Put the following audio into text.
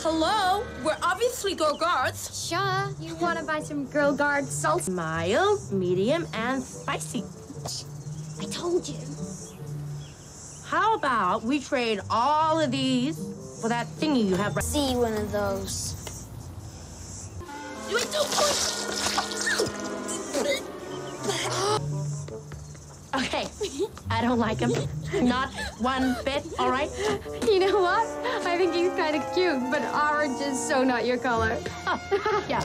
Hello? We're obviously Girl Guards. Sure. You want to buy some Girl Guard salt? Mild, medium, and spicy. I told you. How about we trade all of these for that thingy you have right See one of those. Wait, don't Okay. I don't like him. Not one bit, all right? You know what? I think kind of cute, but orange is so not your color. yeah.